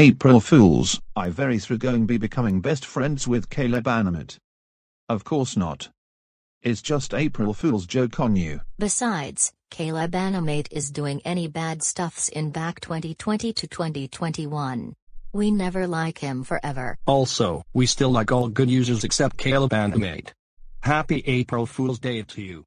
April Fools, I very through going be becoming best friends with Caleb Animate. Of course not. It's just April Fool's joke on you. Besides, Caleb Animate is doing any bad stuffs in back 2020 to 2021. We never like him forever. Also, we still like all good users except Caleb Animate. Happy April Fool's Day to you.